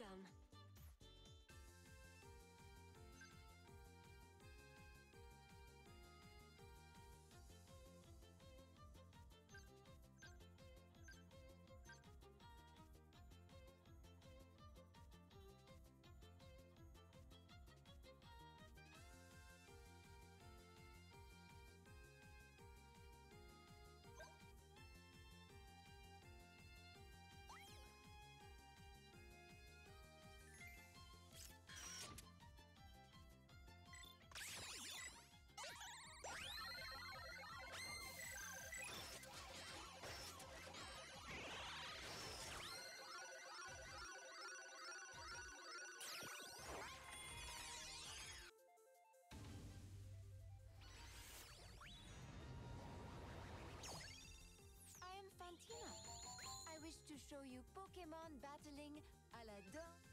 Welcome. Show you Pokemon battling à la dent.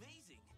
Amazing.